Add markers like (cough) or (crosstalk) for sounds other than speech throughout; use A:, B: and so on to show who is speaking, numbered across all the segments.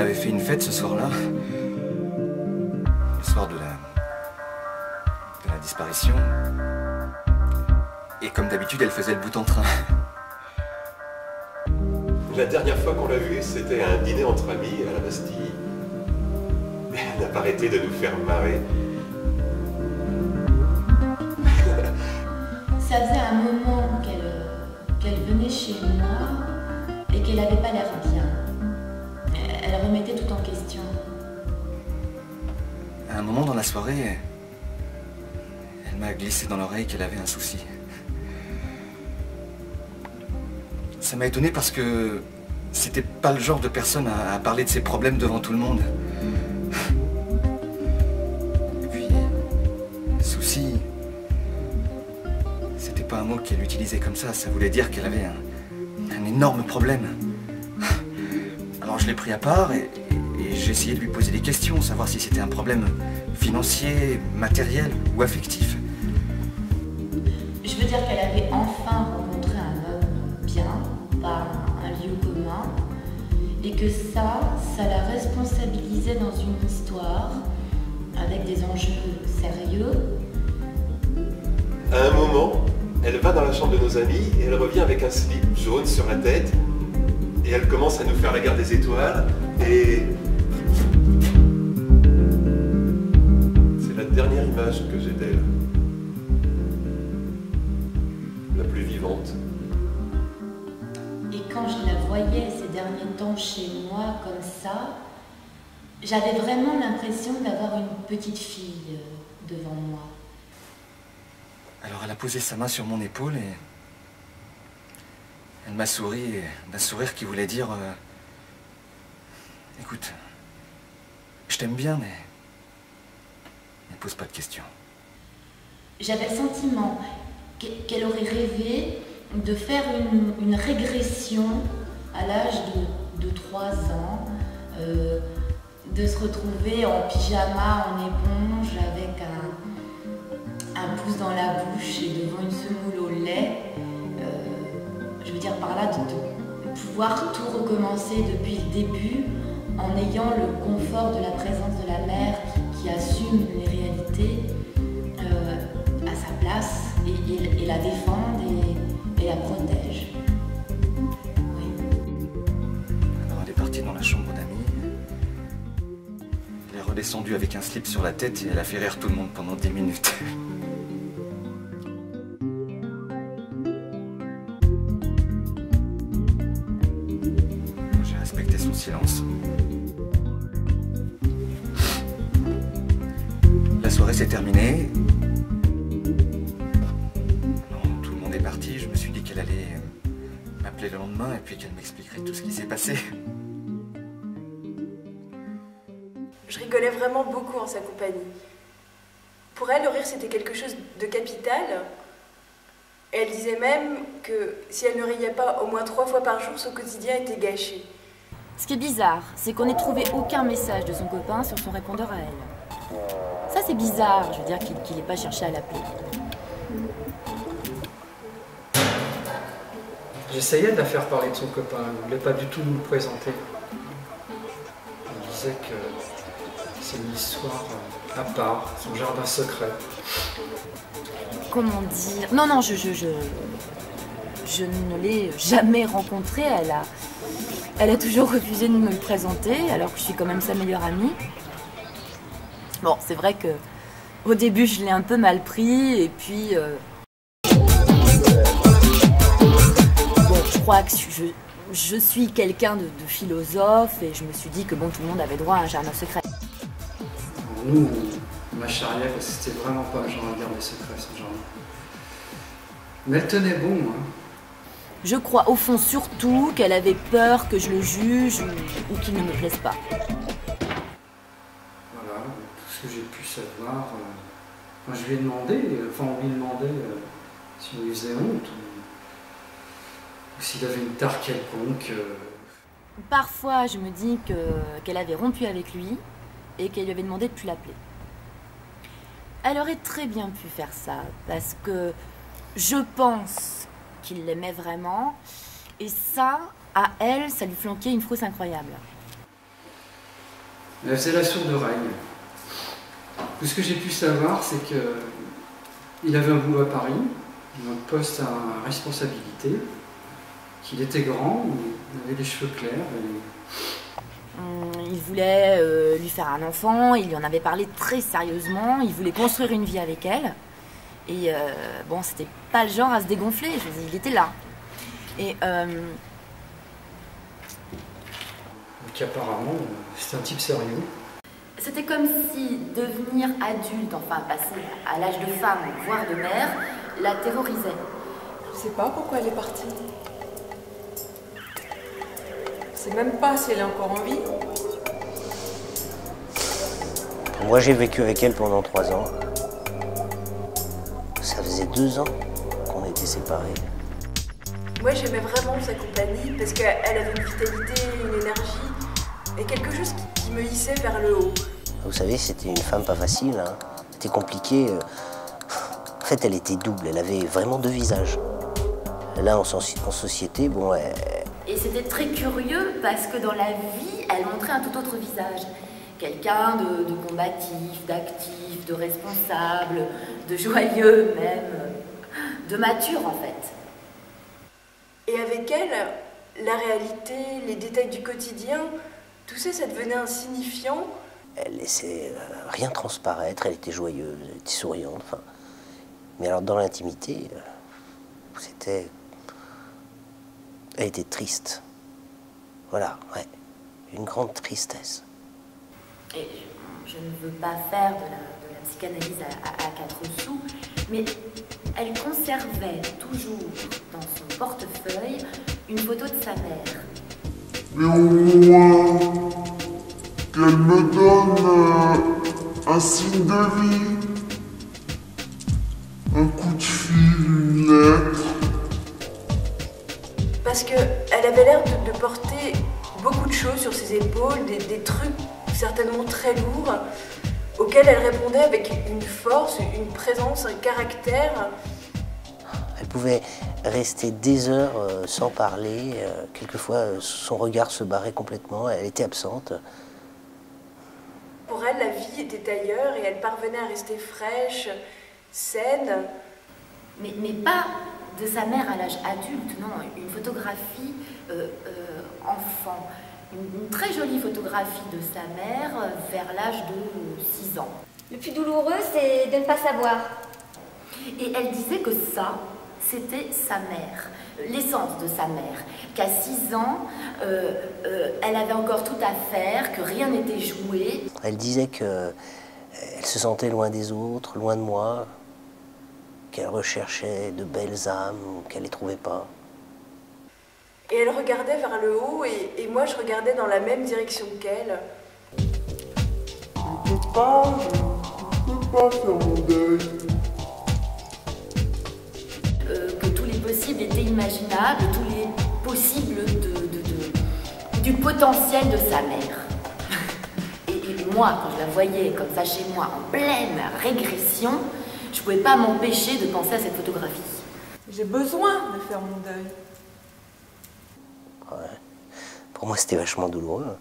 A: avait fait une fête ce soir-là. Le soir de la. de la disparition. Et comme d'habitude, elle faisait le bout en train.
B: La dernière fois qu'on l'a vue, c'était à un dîner entre amis à la Bastille. Elle n'a pas arrêté de nous faire marrer.
C: Ça faisait un moment qu'elle qu'elle venait chez moi et qu'elle n'avait pas l'air bien. Elle remettait tout en question.
A: À un moment dans la soirée, elle m'a glissé dans l'oreille qu'elle avait un souci. Ça m'a étonné parce que c'était pas le genre de personne à, parler de ses problèmes devant tout le monde. Et puis, souci, c'était pas un mot qu'elle utilisait comme ça, ça voulait dire qu'elle avait un énorme problème. L'ai pris à part et, et j'ai essayé de lui poser des questions, savoir si c'était un problème financier, matériel ou affectif.
C: Je veux dire qu'elle avait enfin rencontré un homme bien, par un lieu commun, et que ça, ça la responsabilisait dans une histoire avec des enjeux sérieux.
B: À un moment, elle va dans la chambre de nos amis et elle revient avec un slip jaune sur la tête. Et elle commence à nous faire la guerre des étoiles. Et. C'est la dernière image que j'ai d'elle. La plus vivante.
C: Et quand je la voyais ces derniers temps chez moi comme ça, j'avais vraiment l'impression d'avoir une petite fille euh, devant moi.
A: Alors elle a posé sa main sur mon épaule et elle m'a souri d'un sourire qui voulait dire euh, Écoute, je t'aime bien, mais ne pose pas de questions.
C: J'avais le sentiment qu'e- qu'elle aurait rêvé de faire une, régression à l'âge de, de 3 ans, euh, de se retrouver en pyjama, en éponge, avec un pouce dans la bouche et devant une semoule au lait. Dire par là de, pouvoir tout recommencer depuis le début en ayant le confort de la présence de la mère qui, assume les réalités euh, à sa place et, et- et la et, et la protège.
A: Elle est partie dans la chambre d'amis. Elle est redescendue avec un slip sur la tête et elle a fait rire tout le monde pendant 10 minutes. (laughs) La soirée s'est terminée. Tout le monde est parti. Je me suis dit qu'elle allait m'appeler le lendemain et puis qu'elle m'expliquerait tout ce qui s'est passé.
D: Je rigolais vraiment beaucoup en sa compagnie. Pour elle, le rire, c'était quelque chose de capital. Elle disait même que si elle ne riait pas au moins trois fois par jour, son quotidien était gâché.
E: Ce qui est bizarre, c'est qu'on n'ait trouvé aucun message de son copain sur son répondeur à elle. Ça, c'est bizarre, je veux dire qu'il n'ait pas cherché à l'appeler.
F: J'essayais de la faire parler de son copain, elle ne voulait pas du tout nous le présenter. Elle disait que c'est une histoire euh, à part, son jardin secret.
E: Comment dire? Non, non, je, je, je, je ne l'ai jamais rencontrée. Elle a, elle a toujours refusé de me le présenter, alors que je suis quand même sa meilleure amie. Bon, c'est vrai que au début, je l'ai un peu mal pris, et puis. euh, Bon, je crois que je, suis quelqu'un de, philosophe, et je me suis dit que bon, tout le monde avait droit à un jardin secret.
F: Nous, on m'a que c'était vraiment pas un genre à garder secret, ce jardin. Mais elle tenait bon, hein.
E: Je crois au fond surtout qu'elle avait peur que je le juge ou, ou qu'il ne me plaise pas.
F: Voilà, tout ce que j'ai pu savoir. euh, je lui ai demandé, euh, enfin on lui demandait euh, si on lui faisait honte ou, ou s'il avait une tare quelconque. euh,
E: Parfois, je me dis que qu'elle avait rompu avec lui et qu'elle lui avait demandé de plus l'appeler. Elle aurait très bien pu faire ça parce que je pense qu'il l'aimait vraiment et ça, à elle, ça lui flanquait une frousse incroyable.
F: Elle faisait la sourde oreille. Tout ce que j'ai pu savoir, c'est qu'il avait un boulot à Paris, un poste à responsabilité, qu'il était grand, il avait les cheveux clairs.
E: Hum, Il voulait euh, lui faire un enfant, il lui en avait parlé très sérieusement, il voulait construire une vie avec elle. Et euh, bon, c'était pas le genre à se dégonfler, je veux dire, il était là. Et euh,
F: Donc apparemment, c'était un type sérieux.
E: c'était comme si devenir adulte, enfin passer à l'âge de femme, voire de mère, la terrorisait.
D: Je sais pas pourquoi elle est partie. Je sais même pas si elle est encore en vie.
G: Moi, j'ai vécu avec elle pendant trois ans. Faisait deux ans qu'on était séparés.
D: Moi, j'aimais vraiment sa compagnie parce qu'elle avait une vitalité, une énergie et quelque chose qui, qui me hissait vers le haut.
G: Vous savez, c'était une femme pas facile. hein. C'était compliqué. euh. En fait, elle était double. Elle avait vraiment deux visages. Là, en société, bon, elle-
E: Et c'était très curieux parce que dans la vie, elle montrait un tout autre visage. Quelqu'un de, de combatif, d'actif, de responsable, de joyeux même, de mature en fait.
D: Et avec elle, la réalité, les détails du quotidien, tout ça, ça devenait insignifiant.
G: elle laissait euh, rien transparaître. Elle était joyeuse, elle était souriante. Enfin. Mais alors, dans l'intimité, euh, c'était. Elle était triste. Voilà, ouais. Une grande tristesse.
E: Et je, je ne veux pas faire de la psychanalyse à, à- à quatre sous, mais elle conservait toujours dans son portefeuille une photo de sa mère.
H: mais au moins qu'elle me donne euh, un signe de vie, un coup de fil, une lettre.
D: Parce qu'elle avait l'air de, de porter beaucoup de choses sur ses épaules, des, des trucs certainement très lourds, auxquels elle répondait avec une force, une présence, un caractère.
G: Elle pouvait rester des heures euh, sans parler. euh, quelquefois, euh, son regard se barrait complètement. Elle était absente.
D: Pour elle, la vie était ailleurs et elle parvenait à rester fraîche, saine.
E: Mais, mais pas de sa mère à l'âge adulte, non, une photographie euh, euh, enfant. Une, très jolie photographie de sa mère euh, vers l'âge de 6 ans.
I: Le plus douloureux, c'est de ne pas savoir.
E: Et elle disait que ça, c'était sa mère, l'essence de sa mère, qu'à 6 ans, euh, euh, elle avait encore tout à faire, que rien n'était joué.
G: Elle disait que elle se sentait loin des autres, loin de moi, qu'elle recherchait de belles âmes qu'elle ne les trouvait pas.
D: Et elle regardait vers le haut et, et moi je regardais dans la même direction qu'elle.
H: Je peux pas, je peux pas faire mon deuil.
E: euh, que tous les possibles étaient imaginables, tous les possibles de, de- de- du potentiel de sa mère. (laughs) Et, et moi, quand je la voyais comme ça chez moi, en pleine régression, je pouvais pas m'empêcher de penser à cette photographie.
D: J'ai besoin de faire mon deuil.
G: Ouais. Pour moi, c'était vachement douloureux.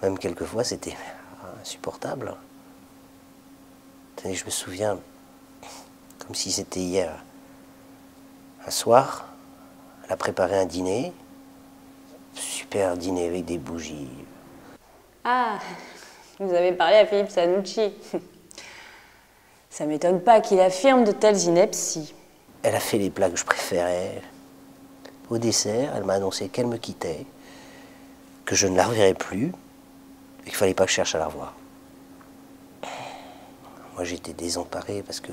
G: Même quelquefois, c'était insupportable. Je me souviens, comme si c'était hier. Un soir, elle a préparé un dîner. Super dîner avec des bougies.
J: Ah, vous avez parlé à Philippe Sanucci. Ça m'étonne pas qu'il affirme de telles inepties.
G: Elle a fait les plats que je préférais. Au dessert, elle m'a annoncé qu'elle me quittait, que je ne la reverrais plus et qu'il fallait pas que je cherche à la revoir. Moi, j'étais désemparé parce que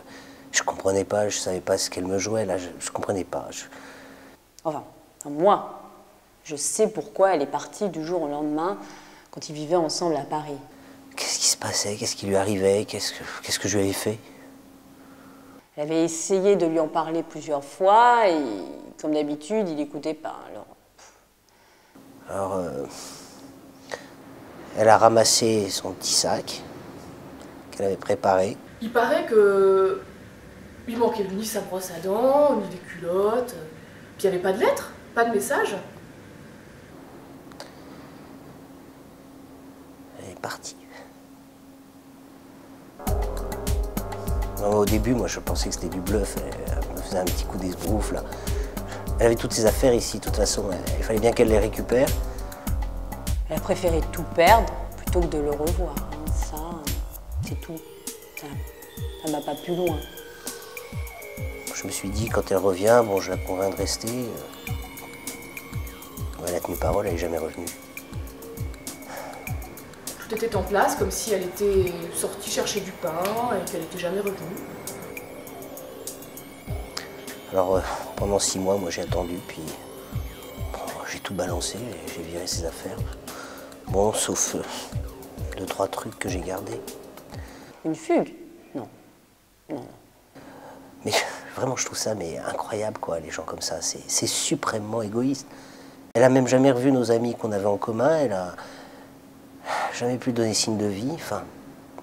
G: je comprenais pas, je savais pas ce qu'elle me jouait. Là, je, je comprenais pas. Je-
J: Enfin, moi, je sais pourquoi elle est partie du jour au lendemain quand ils vivaient ensemble à Paris.
G: Qu'est-ce qui se passait? Qu'est-ce qui lui arrivait? Qu'est-ce que, qu'est-ce que je lui avais fait?
J: Elle avait essayé de lui en parler plusieurs fois et, comme d'habitude, il n'écoutait pas. Alors,
G: Alors, euh, elle a ramassé son petit sac qu'elle avait préparé.
K: Il paraît que. Il manquait ni sa brosse à dents, ni des culottes. Puis il n'y avait pas de lettres, pas de message.
G: Et est parti. au début, moi, je pensais que c'était du bluff. Elle me faisait un petit coup d'esbrouf, là. Elle avait toutes ses affaires ici, de toute façon. Il fallait bien qu'elle les récupère.
J: Elle a préféré tout perdre plutôt que de le revoir. Ça, c'est tout. Ça ne va pas plus loin.
G: Je me suis dit, quand elle revient, bon, je la convainc de rester. Elle a tenu parole, elle n'est jamais revenue.
K: Tout était en place, comme si elle était sortie chercher du pain et qu'elle n'était jamais revenue.
G: Alors, euh, pendant six mois, moi j'ai attendu, puis j'ai tout balancé, j'ai viré ses affaires. Bon, sauf euh, deux, trois trucs que j'ai gardés.
J: Une fugue? Non. Non.
G: Mais (laughs) vraiment, je trouve ça mais incroyable, quoi, les gens comme ça. C'est suprêmement égoïste. Elle a même jamais revu nos amis qu'on avait en commun. Elle a jamais pu donner signe de vie. Enfin,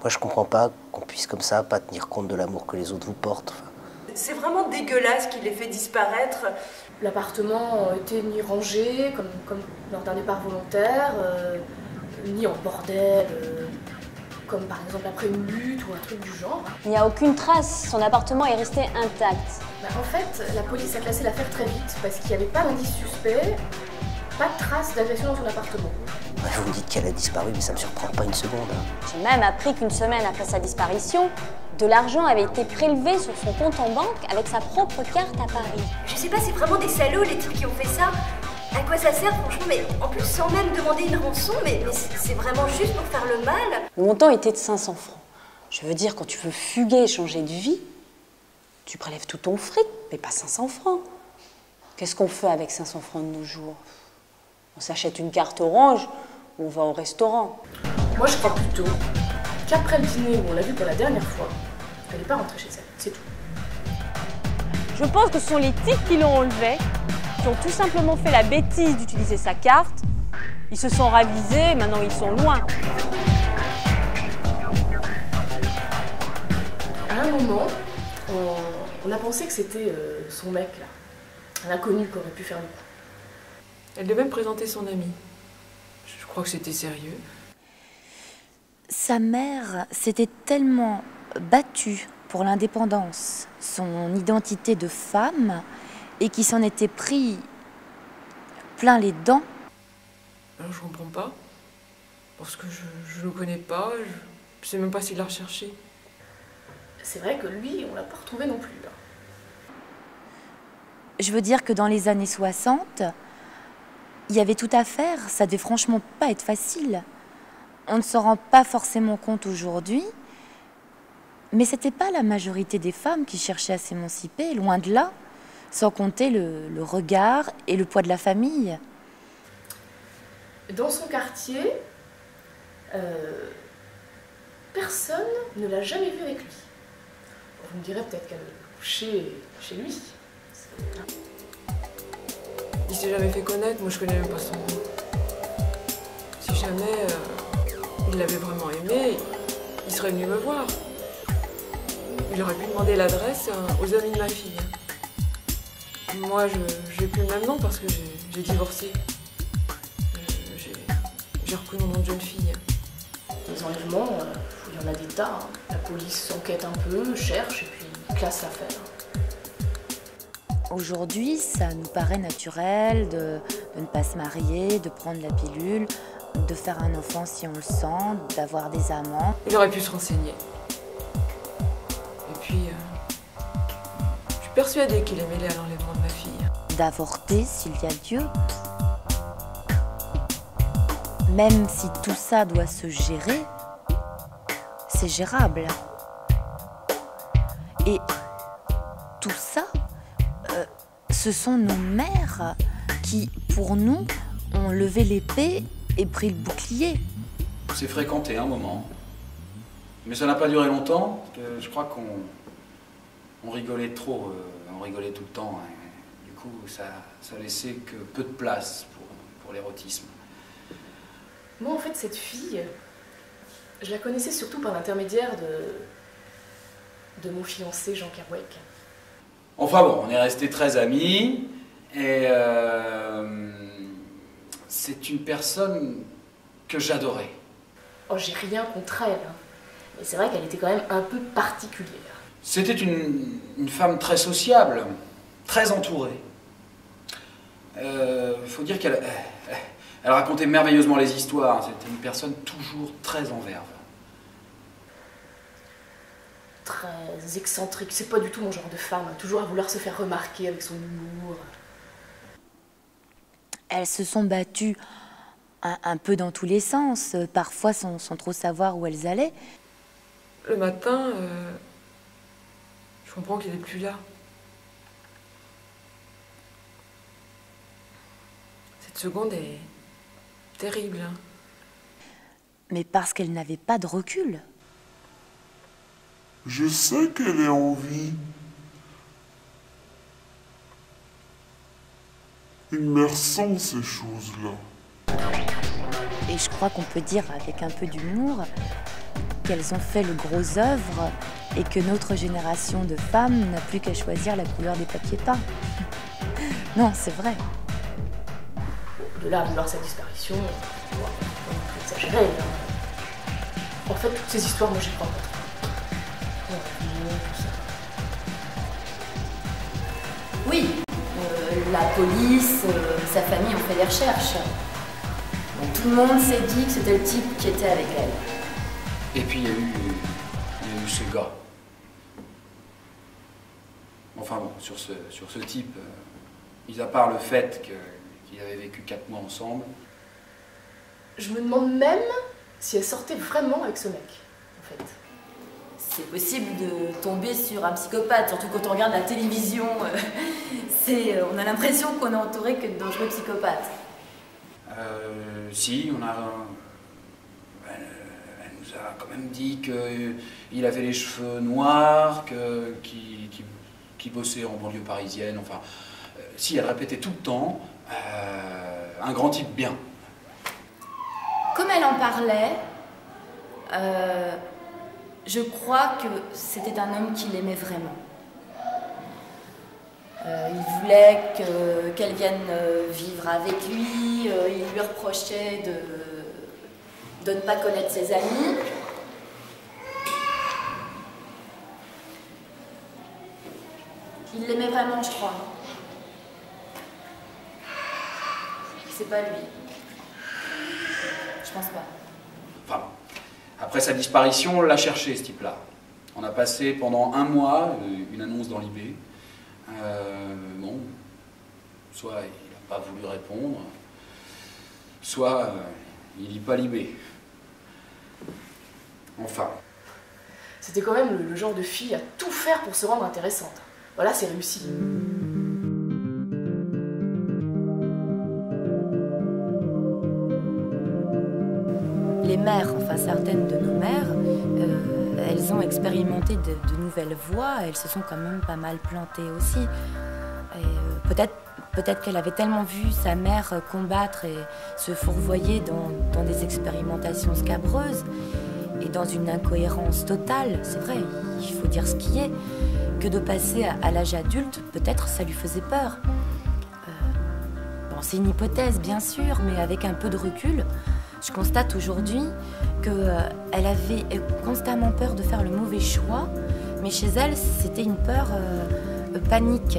G: moi, je comprends pas qu'on puisse comme ça pas tenir compte de l'amour que les autres vous portent.
D: C'est vraiment dégueulasse qu'il ait fait disparaître.
K: L'appartement était ni rangé, comme, comme lors d'un départ volontaire, euh, ni en bordel, euh, comme par exemple après une lutte ou un truc du genre.
J: Il n'y a aucune trace, son appartement est resté intact.
K: Bah, en fait, la police a classé l'affaire très vite parce qu'il n'y avait pas d'indice suspect, pas de trace d'agression dans son appartement.
G: Vous me dites qu'elle a disparu, mais ça me surprend pas une seconde. Hein.
J: J'ai même appris qu'une semaine après sa disparition, de l'argent avait été prélevé sur son compte en banque avec sa propre carte à Paris.
I: Je sais pas, c'est vraiment des salauds les types qui ont fait ça. À quoi ça sert franchement Mais en plus sans même demander une rançon, mais, mais c'est vraiment juste pour faire le mal.
J: Le montant était de 500 francs. Je veux dire, quand tu veux fuguer et changer de vie, tu prélèves tout ton fric, mais pas 500 francs. Qu'est-ce qu'on fait avec 500 francs de nos jours? On s'achète une carte orange ou on va au restaurant
K: Moi, je crois plutôt qu'après le dîner où on l'a vu pour la dernière fois, elle n'est pas rentrée chez elle, c'est tout.
J: Je pense que ce sont les types qui l'ont enlevé, qui ont tout simplement fait la bêtise d'utiliser sa carte. Ils se sont ravisés, maintenant ils sont loin.
K: À un moment, on, a pensé que c'était euh, son mec, là. Un inconnu qui aurait pu faire le coup.
L: Elle devait me présenter son ami. Je crois que c'était sérieux.
E: Sa mère s'était tellement battue pour l'indépendance, son identité de femme, et qui s'en était pris plein les dents.
L: Alors, je comprends pas. Parce que je ne le connais pas, je, ne sais même pas s'il l'a recherché.
K: C'est vrai que lui, on l'a pas retrouvé non plus.
E: Je veux dire que dans les années 60, il y avait tout à faire, ça devait franchement pas être facile. On ne se rend pas forcément compte aujourd'hui, mais c'était pas la majorité des femmes qui cherchaient à s'émanciper, loin de là, sans compter le, regard et le poids de la famille.
K: Dans son quartier, euh, personne ne l'a jamais vu avec lui. Vous me direz peut-être qu'elle a couché chez lui.
L: Il s'est jamais fait connaître, moi je connais même pas son nom. Si jamais euh, il l'avait vraiment aimé, il serait venu me voir. Il aurait pu demander l'adresse euh, aux amis de ma fille. Moi, je n'ai plus le même nom parce que j'ai divorcé. J'ai repris mon nom de jeune fille.
K: Les enlèvements, euh, il y en a des tas. Hein. La police enquête un peu, cherche et puis classe l'affaire.
E: Aujourd'hui, ça nous paraît naturel de, ne pas se marier, de prendre la pilule, de faire un enfant si on le sent, d'avoir des amants.
L: Il aurait pu se renseigner. Persuadée qu'il est mêlé à l'enlèvement de ma fille.
E: D'avorter s'il y a Dieu. Même si tout ça doit se gérer, c'est gérable. Et tout ça, ce sont nos mères qui, pour nous, ont levé l'épée et pris le bouclier.
M: On s'est fréquenté un moment, mais ça n'a pas duré longtemps. je crois qu'on on rigolait trop, euh, rigolait tout le temps. Hein. Du coup, ça, ça laissait que peu de place pour, pour l'érotisme.
K: Moi, en fait, cette fille, je la connaissais surtout par l'intermédiaire de, de mon fiancé Jean Kerouac.
M: Enfin bon, on est restés très amis et euh, c'est une personne que j'adorais.
K: Oh, j'ai rien contre elle. hein. Mais c'est vrai qu'elle était quand même un peu particulière.
M: C'était une, une femme très sociable, très entourée. Il faut dire qu'elle elle, elle racontait merveilleusement les histoires. C'était une personne toujours très en verve.
K: Très excentrique. C'est pas du tout mon genre de femme. hein. Toujours à vouloir se faire remarquer avec son humour.
E: Elles se sont battues un, un peu dans tous les sens, euh, parfois sans, sans trop savoir où elles allaient.
L: Le matin, euh, je comprends qu'il n'est plus là. Cette seconde est terrible. hein.
E: Mais parce qu'elles n'avaient pas de recul.
H: Je sais qu'elle est en vie. Une mère sent ces choses-là.
E: Et je crois qu'on peut dire avec un peu d'humour qu'elles ont fait le gros œuvre et que notre génération de femmes n'a plus qu'à choisir la couleur des papiers peints. (laughs) Non, c'est vrai.
K: De là à vouloir sa disparition, faut pas exagérer. hein. En fait, toutes ces histoires, moi, j'y crois pas.
C: Oui, euh, la police, euh, sa famille ont fait des recherches. Bon, tout le monde s'est dit que c'était le type qui était avec elle.
M: Et puis il y a eu, il y a eu ce gars. Enfin bon, sur ce, sur ce type, euh, mis à part le fait qu'ils avaient vécu quatre mois ensemble,
K: Je me demande même si elle sortait vraiment avec ce mec, en fait.
C: C'est possible de tomber sur un psychopathe, surtout quand on regarde la télévision. euh, (laughs) c'est, euh, on a l'impression qu'on est entouré que de dangereux psychopathes.
M: Euh, si, on a. Elle, elle nous a quand même dit qu'il avait les cheveux noirs, qu'il- qu'il bossait en banlieue parisienne. Enfin, euh, si, elle répétait tout le temps euh, un grand type bien.
C: Comme elle en parlait, euh, je crois que c'était un homme qui l'aimait vraiment. Il voulait que- qu'elle vienne vivre avec lui, il lui reprochait de ne pas connaître ses amis. Il l'aimait vraiment, je crois. C'est pas lui. Je pense pas.
M: Enfin, après sa disparition, on l'a cherché, ce type-là. On a passé pendant un mois euh, une annonce dans l'IB. Euh, bon, soit il n'a pas voulu répondre, soit euh, il lit pas l'IB. Enfin,
K: C'était quand même le, le genre de fille à tout faire pour se rendre intéressante. Voilà, c'est réussi.
E: Les mères, enfin certaines de nos mères, euh, elles ont expérimenté de, nouvelles voies, elles se sont quand même pas mal plantées aussi. Euh, peut-être peut-être qu'elle avait tellement vu sa mère combattre et se fourvoyer dans, dans des expérimentations scabreuses et dans une incohérence totale, c'est vrai, il faut dire ce qui est, que de passer à, l'âge adulte, peut-être ça lui faisait peur. Euh, c'est une hypothèse, bien sûr, mais avec un peu de recul, je constate aujourd'hui qu'elle avait euh, constamment peur de faire le mauvais choix, mais chez elle, c'était une peur euh, panique.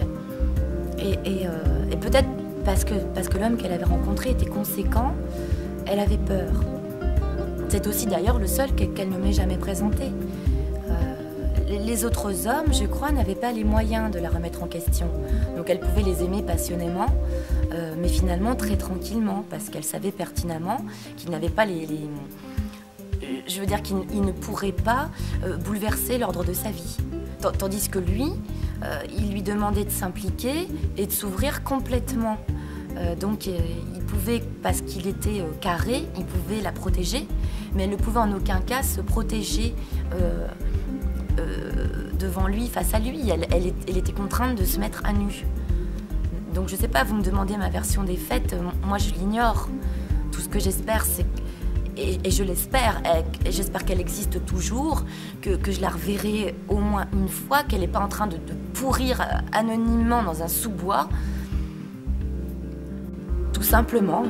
E: Et, peut-être parce que, parce que l'homme qu'elle avait rencontré était conséquent, elle avait peur. C'est aussi d'ailleurs le seul que- qu'elle ne m'ait jamais présenté. Les- autres hommes, je crois, n'avaient pas les moyens de la remettre en question. Donc elle pouvait les aimer passionnément, euh, mais finalement très tranquillement, parce qu'elle savait pertinemment qu'il n'avait pas les, euh, Je veux dire qu'il il ne pourrait pas euh, bouleverser l'ordre de sa vie. Tandis que lui, il lui demandait de s'impliquer et de s'ouvrir complètement. Donc il pouvait, parce qu'il était carré, il pouvait la protéger, mais elle ne pouvait en aucun cas se protéger euh, euh, devant lui, face à lui. Elle, était contrainte de se mettre à nu. Donc je sais pas, vous me demandez ma version des faits, euh, moi je l'ignore. Tout ce que j'espère, c'est et, et je l'espère, et j'espère qu'elle existe toujours, que, que je la reverrai au moins une fois, qu'elle n'est pas en train de, pourrir euh, anonymement dans un sous-bois. Tout simplement.